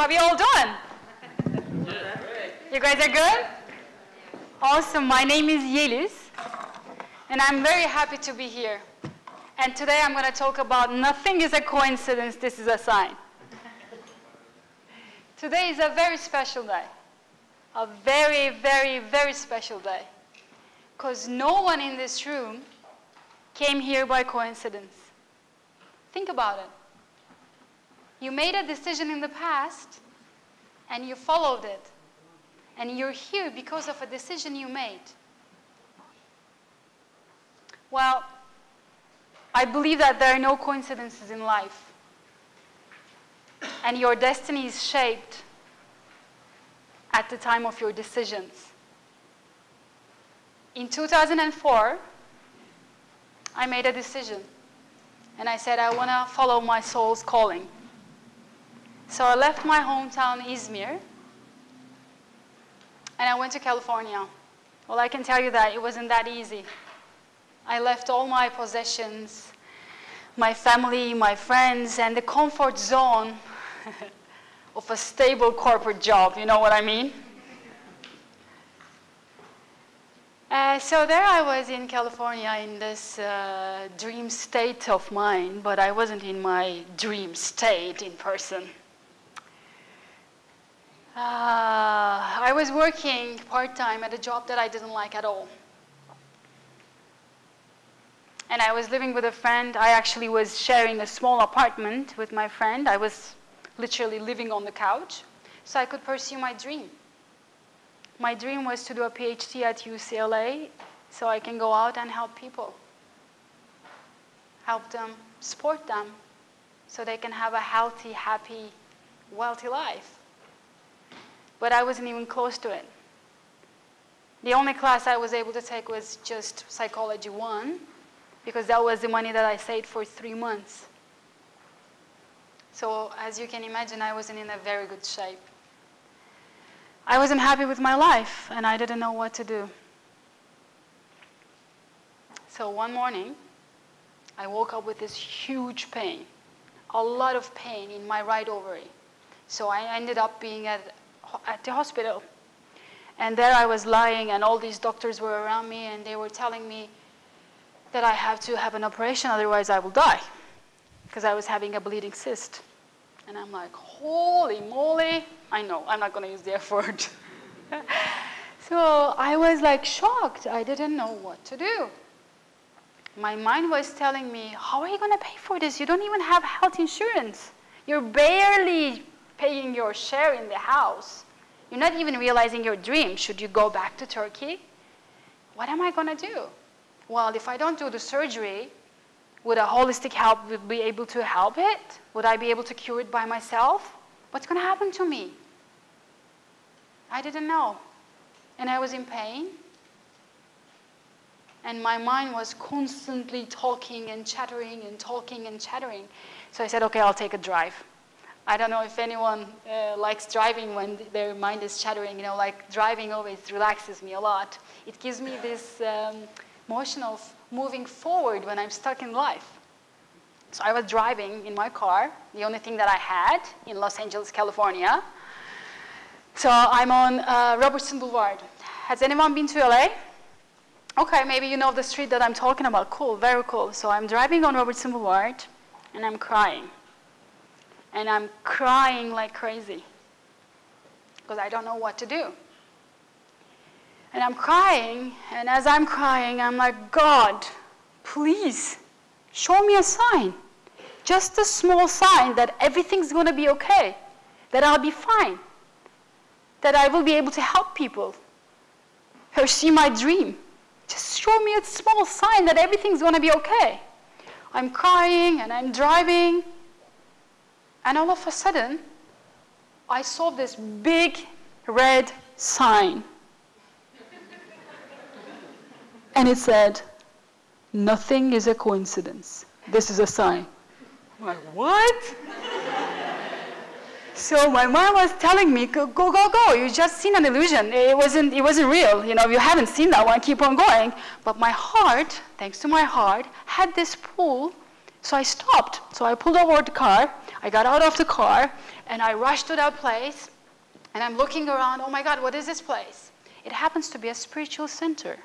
How are you all doing? You guys are good? Awesome. My name is Yeliz, and I'm very happy to be here. And today I'm going to talk about nothing is a coincidence, this is a sign. today is a very special day. A very, very, very special day. Because no one in this room came here by coincidence. Think about it. You made a decision in the past and you followed it. And you're here because of a decision you made. Well, I believe that there are no coincidences in life. And your destiny is shaped at the time of your decisions. In 2004, I made a decision. And I said, I want to follow my soul's calling. So I left my hometown, Izmir, and I went to California. Well, I can tell you that it wasn't that easy. I left all my possessions, my family, my friends, and the comfort zone of a stable corporate job. You know what I mean? Uh, so there I was in California in this uh, dream state of mind, but I wasn't in my dream state in person. Uh, I was working part time at a job that I didn't like at all. And I was living with a friend. I actually was sharing a small apartment with my friend. I was literally living on the couch so I could pursue my dream. My dream was to do a PhD at UCLA so I can go out and help people. Help them, support them, so they can have a healthy, happy, wealthy life. But I wasn't even close to it. The only class I was able to take was just Psychology 1, because that was the money that I saved for three months. So, as you can imagine, I wasn't in a very good shape. I wasn't happy with my life and I didn't know what to do. So one morning, I woke up with this huge pain, a lot of pain in my right ovary. So I ended up being at, at the hospital. And there I was lying, and all these doctors were around me, and they were telling me that I have to have an operation, otherwise I will die, because I was having a bleeding cyst. And I'm like, holy moly, I know, I'm not going to use the F word. so I was like shocked. I didn't know what to do. My mind was telling me, how are you going to pay for this? You don't even have health insurance. You're barely paying your share in the house. You're not even realizing your dream. Should you go back to Turkey? What am I going to do? Well, if I don't do the surgery, would a holistic help be able to help it? Would I be able to cure it by myself? What's going to happen to me? I didn't know. And I was in pain. And my mind was constantly talking and chattering and talking and chattering. So I said, okay, I'll take a drive. I don't know if anyone uh, likes driving when their mind is chattering. You know, like driving always relaxes me a lot. It gives me this um, motion of moving forward when I'm stuck in life. So I was driving in my car, the only thing that I had in Los Angeles, California. So I'm on uh, Robertson Boulevard. Has anyone been to LA? Okay, maybe you know the street that I'm talking about. Cool, very cool. So I'm driving on Robertson Boulevard and I'm crying. And I'm crying like crazy because I don't know what to do. And I'm crying, and as I'm crying, I'm like, God, please show me a sign. Just a small sign that everything's going to be okay, that I'll be fine that I will be able to help people or see my dream. Just show me a small sign that everything's going to be okay. I'm crying and I'm driving, and all of a sudden, I saw this big red sign. and it said, Nothing is a coincidence. This is a sign. I'm like, what? So my mom was telling me, go, go, go, go. You just seen an illusion. It wasn't, it wasn't real. You know, you haven't seen that one, keep on going. But my heart, thanks to my heart, had this pull So I stopped. So I pulled over the car. I got out of the car and I rushed to that place. And I'm looking around. Oh my God, what is this place? It happens to be a spiritual center.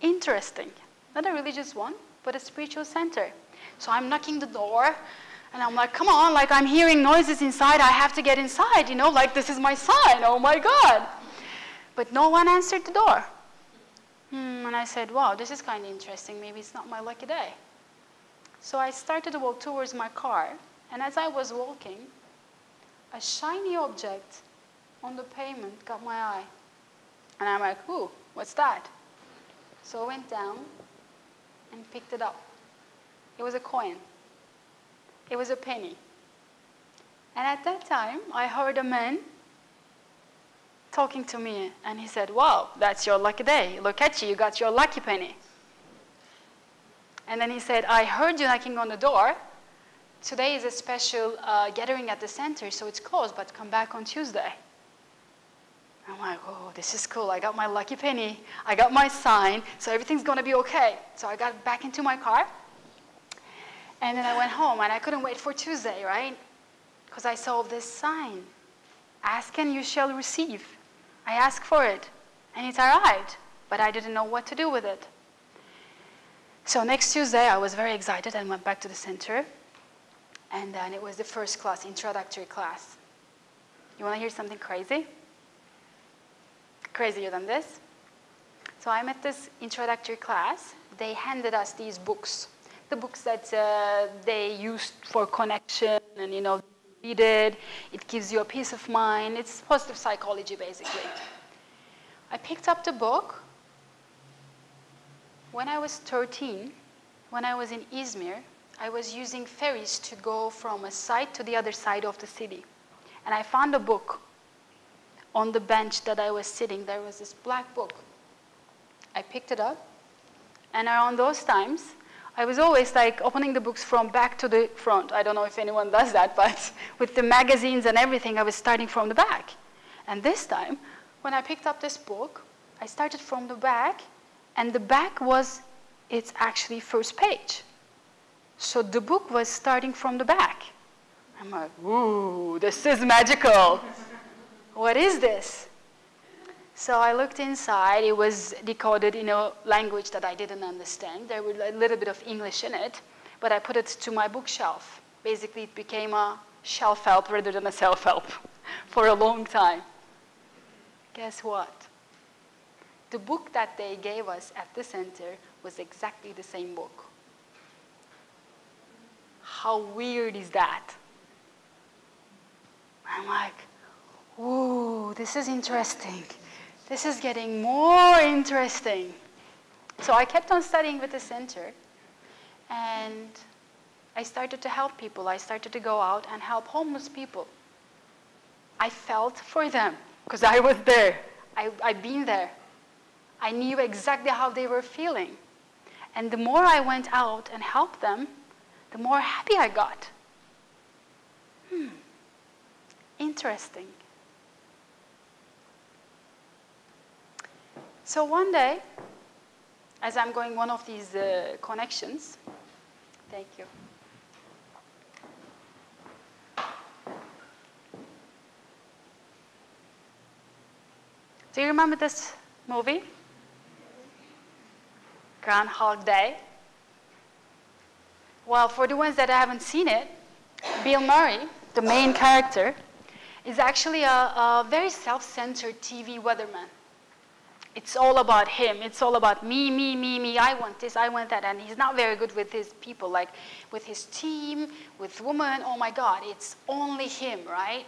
Interesting. Not a religious one, but a spiritual center. So I'm knocking the door and I'm like, come on, like I'm hearing noises inside. I have to get inside, you know, like this is my sign. Oh my God. But no one answered the door. Hmm, and I said, wow, this is kind of interesting. Maybe it's not my lucky day. So I started to walk towards my car, and as I was walking, a shiny object on the pavement got my eye. And I'm like, ooh, what's that? So I went down and picked it up. It was a coin. It was a penny. And at that time, I heard a man talking to me, and he said, Wow, that's your lucky day. Look at you, you got your lucky penny. And then he said, I heard you knocking on the door. Today is a special uh, gathering at the center, so it's closed, but come back on Tuesday. I'm like, oh, this is cool. I got my lucky penny. I got my sign, so everything's going to be okay. So I got back into my car, and then I went home, and I couldn't wait for Tuesday, right? Because I saw this sign Ask and you shall receive. I asked for it, and it arrived, but I didn't know what to do with it. So next Tuesday, I was very excited and went back to the center. And then it was the first class, introductory class. You want to hear something crazy? Crazier than this? So I'm at this introductory class. They handed us these books, the books that uh, they used for connection and, you know, read it. It gives you a peace of mind. It's positive psychology, basically. I picked up the book when I was 13, when I was in Izmir, I was using ferries to go from a side to the other side of the city. And I found a book on the bench that I was sitting. There was this black book. I picked it up, and around those times, I was always like opening the books from back to the front. I don't know if anyone does that, but with the magazines and everything, I was starting from the back. And this time, when I picked up this book, I started from the back and the back was its actually first page. So the book was starting from the back. I'm like, ooh, this is magical. what is this? So I looked inside. It was decoded in a language that I didn't understand. There was a little bit of English in it, but I put it to my bookshelf. Basically, it became a shelf help rather than a self help for a long time. Guess what? The book that they gave us at the center was exactly the same book. How weird is that? I'm like, ooh, this is interesting. This is getting more interesting. So I kept on studying with the center, and I started to help people. I started to go out and help homeless people. I felt for them because I was there. I, I've been there. I knew exactly how they were feeling. And the more I went out and helped them, the more happy I got. Hmm, interesting. So one day, as I'm going one of these uh, connections, thank you. Do you remember this movie? Groundhog Day. Well, for the ones that haven't seen it, Bill Murray, the main character, is actually a, a very self-centered TV weatherman. It's all about him. It's all about me, me, me, me. I want this, I want that. And he's not very good with his people, like with his team, with women. Oh my God, it's only him, right?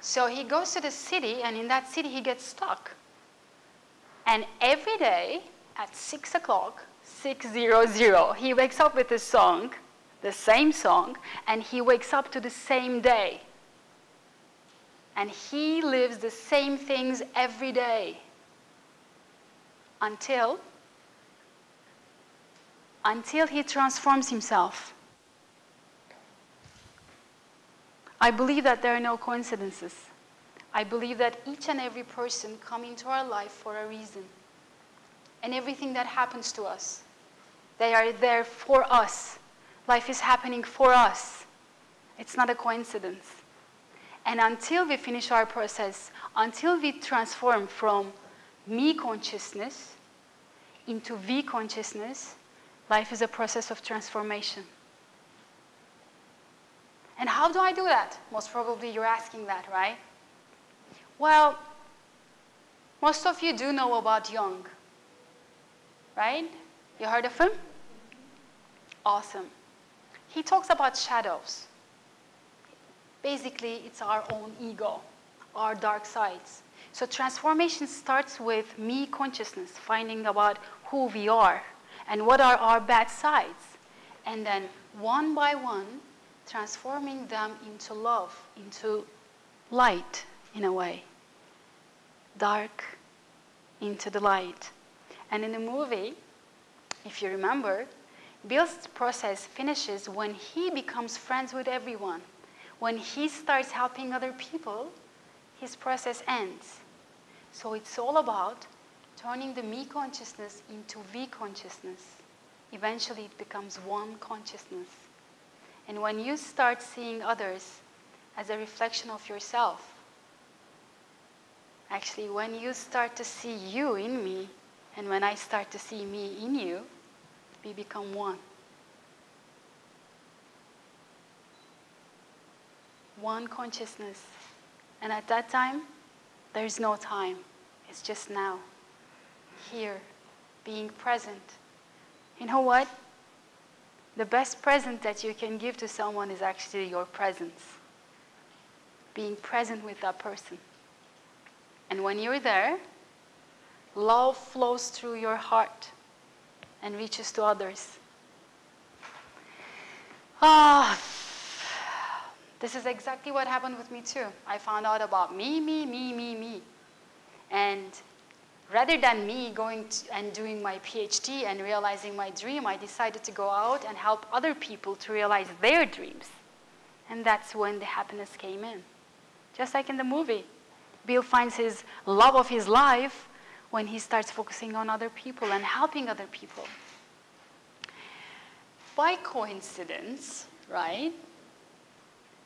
So he goes to the city, and in that city, he gets stuck. And every day, at 6 o'clock, 600, he wakes up with a song, the same song, and he wakes up to the same day. And he lives the same things every day until until he transforms himself. I believe that there are no coincidences. I believe that each and every person come into our life for a reason and everything that happens to us. They are there for us, Life is happening for us. It's not a coincidence. And until we finish our process, until we transform from me consciousness into we consciousness, life is a process of transformation. And how do I do that? Most probably you're asking that, right? Well, most of you do know about Jung, right? You heard of him? Awesome. He talks about shadows. Basically, it's our own ego, our dark sides. So transformation starts with me consciousness, finding about who we are and what are our bad sides. And then one by one, transforming them into love, into light in a way. Dark into the light. And in the movie, if you remember, Bill's process finishes when he becomes friends with everyone. When he starts helping other people, his process ends. So it's all about turning the me consciousness into we consciousness. Eventually, it becomes one consciousness. And when you start seeing others as a reflection of yourself, actually, when you start to see you in me, and when I start to see me in you, we become one. One consciousness. And at that time, there's no time. It's just now. Here, being present. You know what? The best present that you can give to someone is actually your presence. Being present with that person. And when you're there, love flows through your heart and reaches to others. Ah, this is exactly what happened with me too. I found out about me, me, me, me, me. And rather than me going and doing my PhD and realizing my dream, I decided to go out and help other people to realize their dreams. And that's when the happiness came in. Just like in the movie. Bill finds his love of his life when he starts focusing on other people and helping other people. By coincidence, right?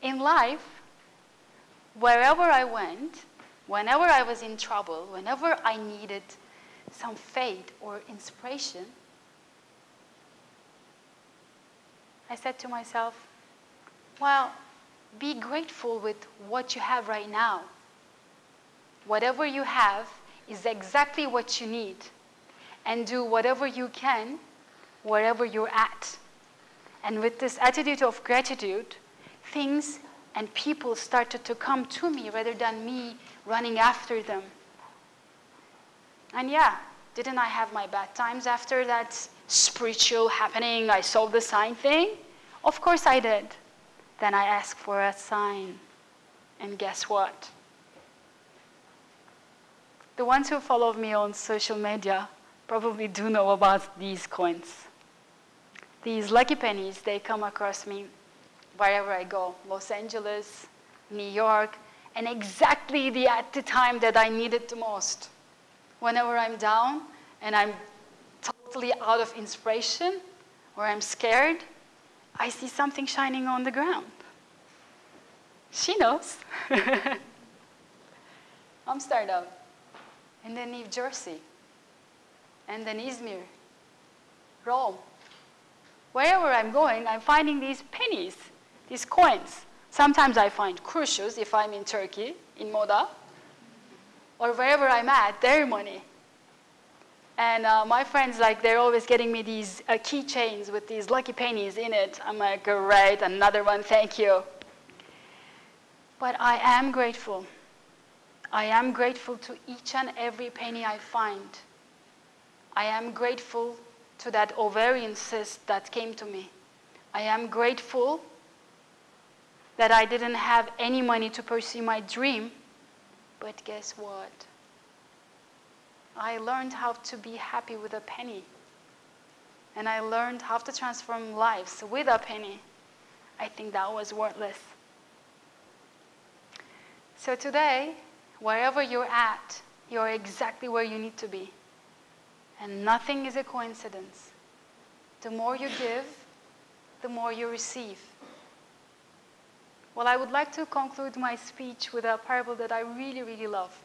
In life, wherever I went, whenever I was in trouble, whenever I needed some faith or inspiration, I said to myself, well, be grateful with what you have right now. Whatever you have is exactly what you need. And do whatever you can wherever you're at. And with this attitude of gratitude, things and people started to come to me rather than me running after them. And yeah, didn't I have my bad times after that spiritual happening? I saw the sign thing? Of course I did. Then I asked for a sign. And guess what? The ones who follow me on social media probably do know about these coins. These lucky pennies, they come across me wherever I go Los Angeles, New York, and exactly the, at the time that I need it the most. Whenever I'm down and I'm totally out of inspiration or I'm scared, I see something shining on the ground. She knows. I'm Amsterdam and then New Jersey, and then Izmir, Rome. Wherever I'm going, I'm finding these pennies, these coins. Sometimes I find kuruşus if I'm in Turkey, in Moda, or wherever I'm at, their money. And uh, my friends, like, they're always getting me these uh, keychains with these lucky pennies in it. I'm like, great, another one, thank you. But I am grateful I am grateful to each and every penny I find. I am grateful to that ovarian cyst that came to me. I am grateful that I didn't have any money to pursue my dream. But guess what? I learned how to be happy with a penny. And I learned how to transform lives with a penny. I think that was worthless. So today, Wherever you're at, you're exactly where you need to be. And nothing is a coincidence. The more you give, the more you receive. Well, I would like to conclude my speech with a parable that I really, really love.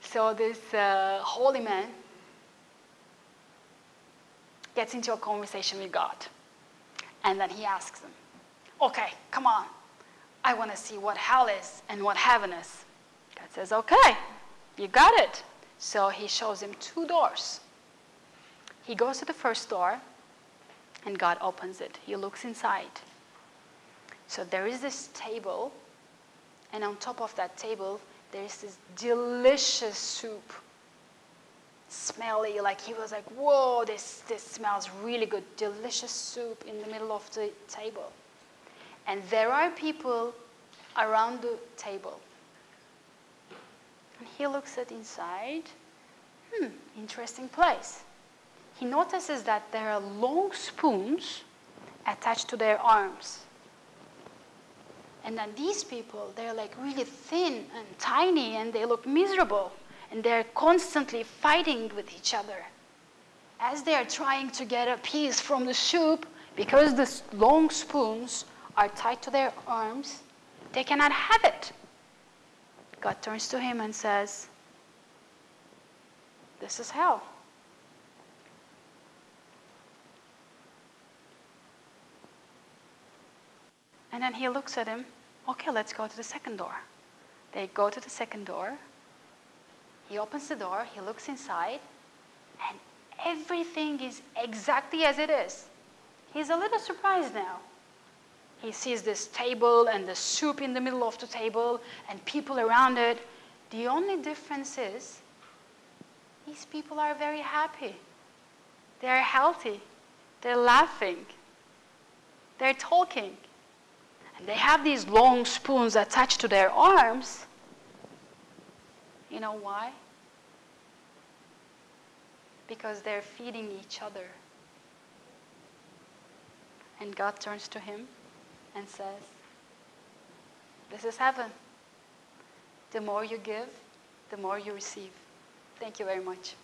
So, this uh, holy man gets into a conversation with God. And then he asks him, Okay, come on. I want to see what hell is and what heaven is. God says, Okay, you got it. So he shows him two doors. He goes to the first door, and God opens it. He looks inside. So there is this table, and on top of that table, there is this delicious soup. Smelly, like he was like, whoa, this, this smells really good. Delicious soup in the middle of the table. And there are people around the table. And he looks at inside. Hmm, interesting place. He notices that there are long spoons attached to their arms. And then these people, they're like really thin and tiny and they look miserable and they're constantly fighting with each other. As they are trying to get a piece from the soup, because the long spoons are tied to their arms, they cannot have it. God turns to him and says, This is hell. And then he looks at him, okay, let's go to the second door. They go to the second door. He opens the door, he looks inside, and everything is exactly as it is. He's a little surprised now. He sees this table and the soup in the middle of the table and people around it. The only difference is these people are very happy. They're healthy. They're laughing. They're talking. And they have these long spoons attached to their arms. You know why? Because they're feeding each other. And God turns to him and says, This is heaven. The more you give, the more you receive. Thank you very much.